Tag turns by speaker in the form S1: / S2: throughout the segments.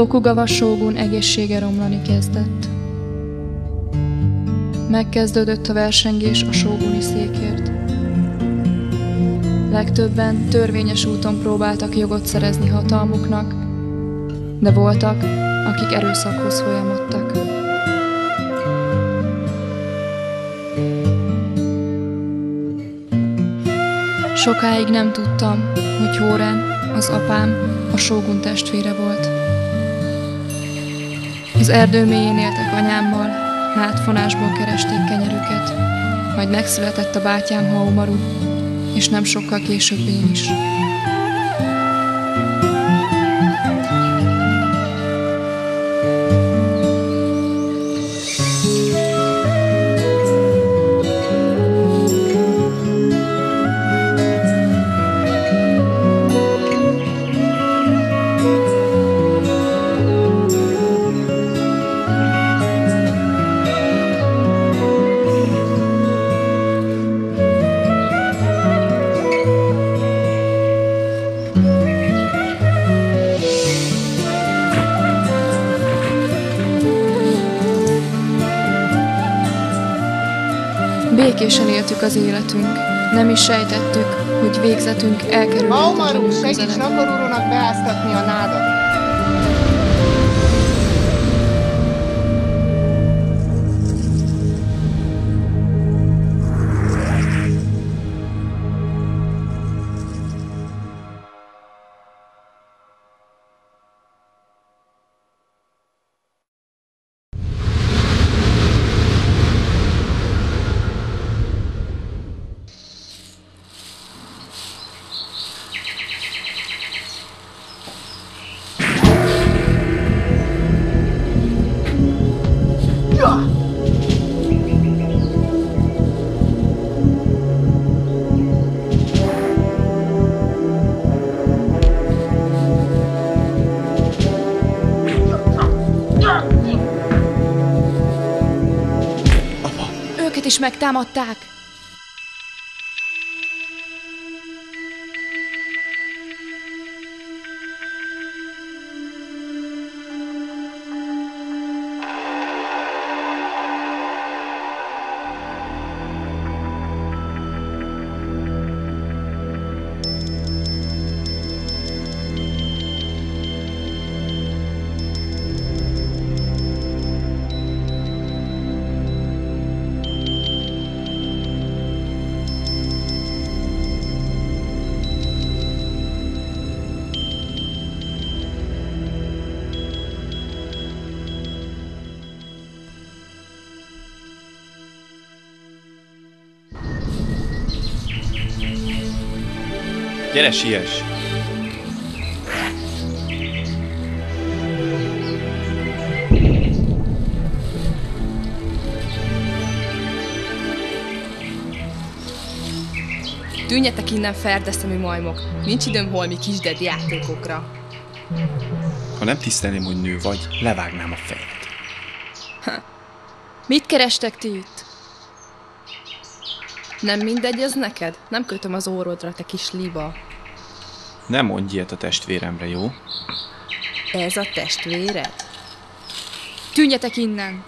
S1: Tokugawa sógun egészsége romlani kezdett. Megkezdődött a versengés a sóguni székért. Legtöbben törvényes úton próbáltak jogot szerezni hatalmuknak, de voltak, akik erőszakhoz folyamodtak. Sokáig nem tudtam, hogy Hóren, az apám, a sógun testvére volt. Az erdő mélyén éltek anyámmal, hátfonásból keresték kenyerüket, majd megszületett a bátyám Haumaru, és nem sokkal később én is. Békésen éltük az életünk. Nem is sejtettük, hogy végzetünk elkerül.
S2: Maumaru, segíts Nakorúrónak beáztatni a nádat!
S1: Is megtámadták!
S3: Gyere, siess!
S4: Tűnjetek innen ferdeszemű majmok. Nincs időm holmi kisded játékokra.
S3: Ha nem tisztelném, hogy nő vagy, levágnám a fejed.
S1: Mit kerestek ti itt?
S4: Nem mindegy ez neked? Nem kötöm az órodra, te kis liba.
S3: Nem mondj ilyet a testvéremre, jó?
S4: Ez a testvéred?
S1: Tűnjetek innen!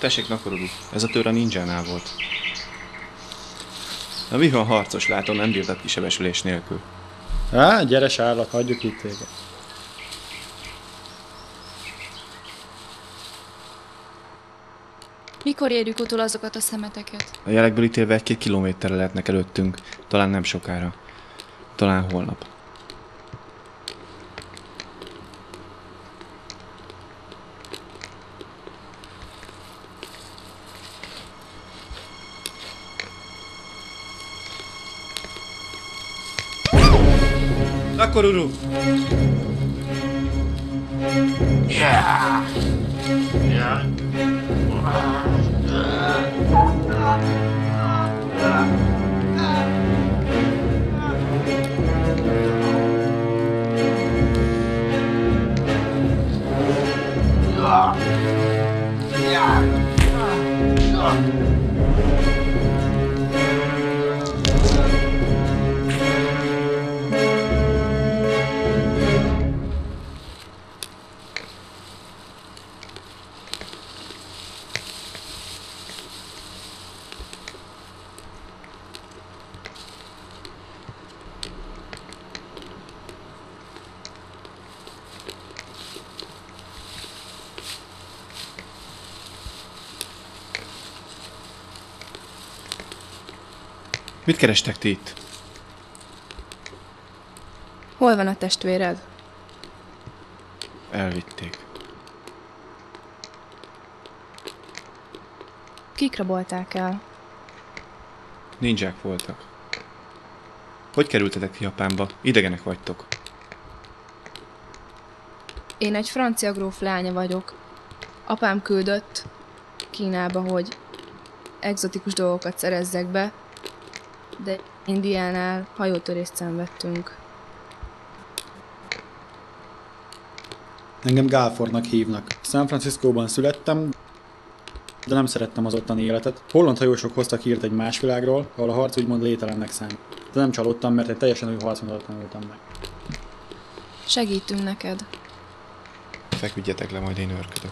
S3: Tessék, Nakoruru, ez a tör a ninjánál volt. A vihar harcos, látom, nem bírtat kisebesülés nélkül.
S5: Á, gyeres állat, hagyjuk itt téged.
S1: Mikor érjük utol azokat a szemeteket?
S3: A jelekből ítélve egy-két kilométerre lehetnek előttünk, talán nem sokára. Talán holnap. Coruru. Yeah. Yeah. Yeah. Yeah. Mit kerestek ti itt?
S4: Hol van a testvéred?
S3: Elvitték.
S4: Kik rabolták el?
S3: Ninják voltak. Hogy kerültetek Japánba? Idegenek vagytok.
S4: Én egy francia gróf lánya vagyok. Apám küldött Kínába, hogy egzotikus dolgokat szerezzek be, de Indiánál hajótörést szenvedtünk.
S5: Engem Gálfornak hívnak. San Franciscóban születtem, de nem szerettem az ottani életet. Holland hajósok hoztak hírt egy más világról, ahol a harc úgymond lételennek számít. De nem csalódtam, mert egy teljesen új harcmódot tanultam meg.
S4: Segítünk neked.
S3: Feküdjetek le, majd én őrködök.